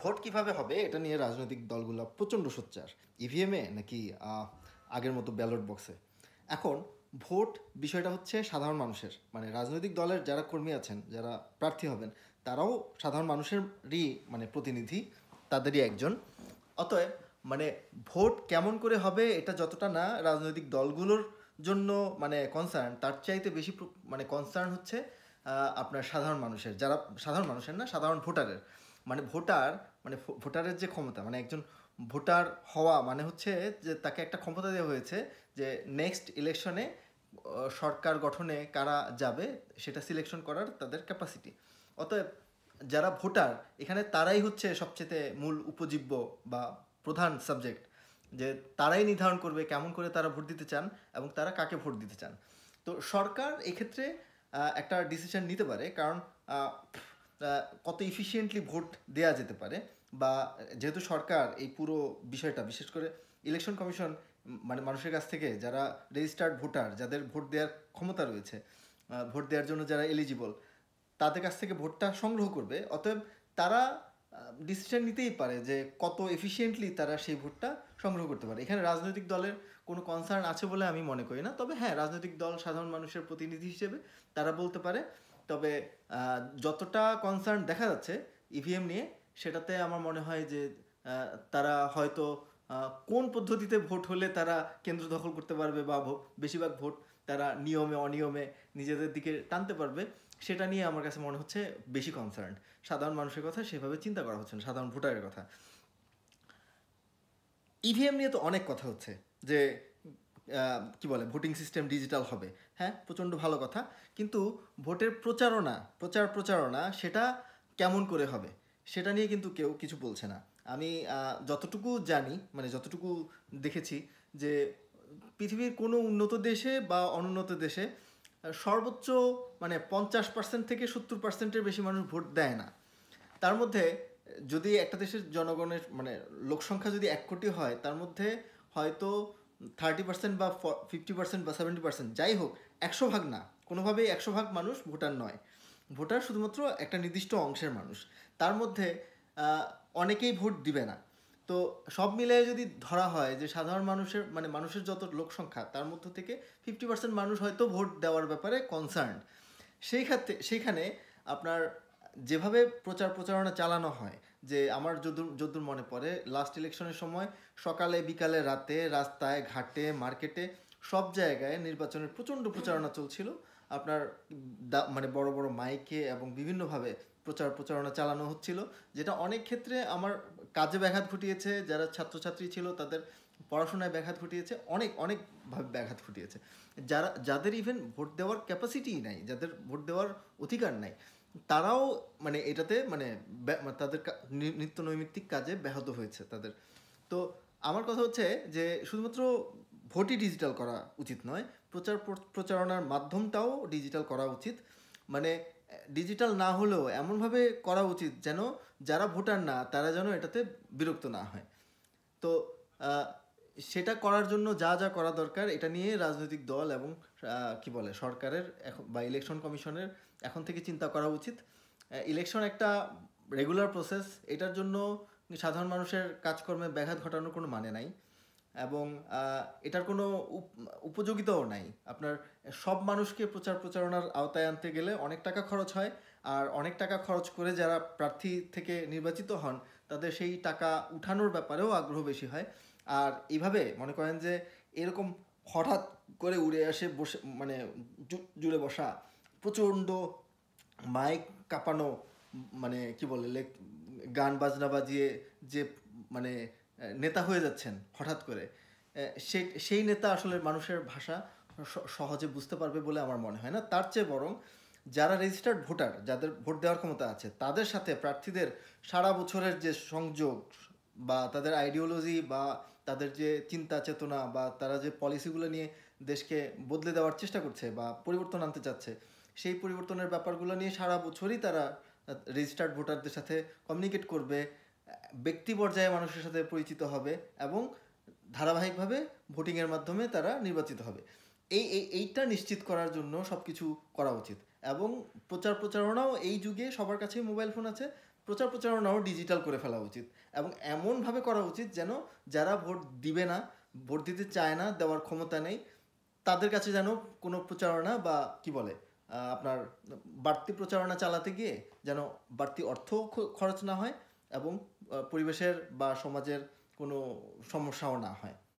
Vote কীভাবে হবে এটা নিয়ে রাজনৈতিক দলগুলো প্রচণ্ড সোচ্চার। ইভিএমে নাকি আগের মতো ব্যালট বক্সে এখন ভোট বিষয়টা হচ্ছে সাধারণ মানুষের। মানে রাজনৈতিক দলের যারা কর্মী আছেন, যারা প্রার্থী হবেন, তারাও সাধারণ মানুষেরই মানে প্রতিনিধি, তাদেরই একজন। অতএব মানে ভোট কেমন করে হবে এটা যতটা না রাজনৈতিক দলগুলোর জন্য মানে কনসার্ন তার চাইতে বেশি মানে কনসার্ন হচ্ছে আপনার সাধারণ মানুষের। যারা সাধারণ মানুষের না, সাধারণ ভোটারের। মানে ভোটার মানে ভোটারের যে ক্ষমতা মানে একজন ভোটার হওয়া মানে হচ্ছে যে তাকে একটা ক্ষমতা দেওয়া হয়েছে যে নেক্সট ইলেকশনে সরকার গঠনে কারা যাবে সেটা সিলেকশন করার তাদের ক্যাপাসিটি অতএব যারা ভোটার, এখানে তারাই হচ্ছে সবচেয়ে মূল উপজীব্য বা প্রধান সাবজেক্ট যে তারাই নির্ধারণ করবে কেমন করে তারা ভোট দিতে চান এবং তারা কাকে ভোট দিতে চান। তো সরকার এক্ষেত্রে একটা ডিসিশন নিতে পারে কারণ কত ইফিসিয়েন্টলি ভোট দেয়া যেতে পারে বা যেহেতু সরকার এই পুরো বিষয়টা, বিশেষ করে ইলেকশন কমিশন মানে মানুষের কাছ থেকে যারা রেজিস্টার্ড ভোটার যাদের ভোট দেওয়ার ক্ষমতা রয়েছে ভোট দেওয়ার জন্য যারা এলিজিবল তাদের কাছ থেকে ভোটটা সংগ্রহ করবে। অতএব তারা ডিসিশন নিতেই পারে যে কত এফিসিয়েন্টলি তারা সেই ভোটটা সংগ্রহ করতে পারে। এখানে রাজনৈতিক দলের কোনো কনসার্ন আছে বলে আমি মনে করি না। তবে হ্যাঁ রাজনৈতিক দল সাধারণ মানুষের প্রতিনিধি হিসেবে তারা বলতে পারে তবে যতটা কনসার্ন দেখা যাচ্ছে ইভিএম নিয়ে, সেটাতে আমার মনে হয় যে তারা হয়তো কোন পদ্ধতিতে ভোট হলে তারা কেন্দ্র দখল করতে পারবে বা বেশিরভাগ ভোট তারা নিয়মে, অনিয়মে নিজেদের দিকে টানতে পারবে, সেটা নিয়ে আমার কাছে মনে হচ্ছে বেশি কনসার্ন সাধারণ মানুষের কথা সেভাবে চিন্তা করা হচ্ছে না, সাধারণ ভোটারের কথা। ইভিএম নিয়ে তো অনেক কথা হচ্ছে, যে কি বলে ভোটিং সিস্টেম ডিজিটাল হবে। হ্যাঁ প্রচণ্ড ভালো কথা। কিন্তু ভোটের প্রচারণা, প্রচার প্রচারণা সেটা কেমন করে হবে? সেটা নিয়ে কিন্তু কেউ কিছু বলছে না। আমি যতটুকু জানি মানে যতটুকু দেখেছি যে পৃথিবীর কোনো উন্নত দেশে বা অনুন্নত দেশে, সর্বোচ্চ মানে পঞ্চাশ পার্সেন্ট থেকে সত্তর পার্সেন্টের বেশি মানুষ ভোট দেয় না। তার মধ্যে যদি একটা দেশের জনগণের মানে লোকসংখ্যা যদি এক কোটি হয়, তার মধ্যে হয়তো থার্টি পার্সেন্ট বা ফিফটি পার্সেন্ট বা সেভেন্টি পার্সেন্ট যাই হোক, একশো ভাগ না, কোনোভাবেই একশো ভাগ মানুষ ভোটার নয়। ভোটার শুধুমাত্র একটা নির্দিষ্ট অংশের মানুষ। তার মধ্যে অনেকেই ভোট দিবে না। তো সব মিলিয়ে যদি ধরা হয় যে সাধারণ মানুষের মানে মানুষের যত লোক সংখ্যা, তার মধ্য থেকে ফিফটি পার্সেন্ট মানুষ হয়তো ভোট দেওয়ার ব্যাপারে কনসার্ন সেই ক্ষেত্রে সেইখানে আপনার যেভাবে প্রচার প্রচারণা চালানো হয় যে আমার যদুর যদুর মনে পড়ে লাস্ট ইলেকশনের সময় সকালে, বিকালে, রাতে, রাস্তায়, ঘাটে মার্কেটে সব জায়গায় নির্বাচনের প্রচণ্ড প্রচারণা চলছিল। আপনার মানে বড় বড় মাইকে এবং বিভিন্নভাবে প্রচার, প্রচারণা চালানো হচ্ছিল, যেটা অনেক ক্ষেত্রে আমার কাজে ব্যাঘাত ঘটিয়েছে, যারা ছাত্রছাত্রী ছিল তাদের পড়াশোনায় ব্যাঘাত ঘটিয়েছে, অনেক, অনেকভাবে ব্যাঘাত ঘটিয়েছে। যারা, যাদের ইভেন ভোট দেওয়ার ক্যাপাসিটিই নাই, যাদের ভোট দেওয়ার অধিকার নাই তারাও মানে এটাতে মানে তাদের নিত্য নৈমিত্তিক কাজে ব্যাহত হয়েছে তাদের। তো আমার কথা হচ্ছে যে শুধুমাত্র ভোটই ডিজিটাল করা উচিত নয়, প্রচার প্রচারণার মাধ্যমটাও ডিজিটাল করা উচিত। মানে ডিজিটাল না হলেও এমনভাবে করা উচিত যেন যারা ভোটার না, তারা যেন এটাতে বিরক্ত না হয়। তো সেটা করার জন্য যা যা করা দরকার, এটা নিয়ে রাজনৈতিক দল এবং কি বলে, সরকারের এখন বা ইলেকশন কমিশনের এখন থেকে চিন্তা করা উচিত। ইলেকশন একটা রেগুলার প্রসেস এটার জন্য সাধারণ মানুষের কাজকর্মে ব্যাঘাত ঘটানোর কোনো মানে নাই এবং এটার কোনো উপযোগিতাও নাই। আপনার সব মানুষকে প্রচার প্রচারণার আওতায় আনতে গেলে অনেক টাকা খরচ হয় আর অনেক টাকা খরচ করে যারা প্রার্থী থেকে নির্বাচিত হন, তাদের সেই টাকা উঠানোর ব্যাপারেও আগ্রহ বেশি হয়। আর এইভাবে মনে করেন যে এরকম হঠাৎ করে উড়ে আসে বসে মানে জুড়ে বসা প্রচণ্ড মাইক কাঁপানো মানে কি বলে গান বাজনা বাজিয়ে যে মানে নেতা হয়ে যাচ্ছেন হঠাৎ করে সেই সেই নেতা আসলে মানুষের ভাষা সহজে বুঝতে পারবে বলে আমার মনে হয় না। তার চেয়ে বরং যারা রেজিস্টার্ড ভোটার, যাদের ভোট দেওয়ার ক্ষমতা আছে, তাদের সাথে প্রার্থীদের সারা বছরের যে সংযোগ বা তাদের আইডিওলজি বা তাদের যে চিন্তা চেতনা বা তারা যে পলিসিগুলো নিয়ে দেশকে বদলে দেওয়ার চেষ্টা করছে বা পরিবর্তন আনতে চাচ্ছে, সেই পরিবর্তনের ব্যাপারগুলো নিয়ে সারা বছরই তারা রেজিস্টার্ড ভোটারদের সাথে কমিউনিকেট করবে, ব্যক্তি পর্যায়ে মানুষের সাথে পরিচিত হবে এবং ধারাবাহিকভাবে ভোটিংয়ের মাধ্যমে তারা নির্বাচিত হবে। এই এইটা নিশ্চিত করার জন্য সব কিছু করা উচিত এবং প্রচার প্রচারণাও এই যুগে সবার কাছেই মোবাইল ফোন আছে। প্রচার প্রচারণাও ডিজিটাল করে ফেলা উচিত এবং এমনভাবে করা উচিত যেন যারা ভোট দিবে না, ভোট দিতে চায় না, দেওয়ার ক্ষমতা নেই, তাদের কাছে যেন কোনো প্রচারণা বা কি বলে আপনার বাড়তি প্রচারণা চালাতে গিয়ে যেন বাড়তি অর্থ খরচ না হয় এবং পরিবেশের বা সমাজের কোনো সমস্যাও না হয়।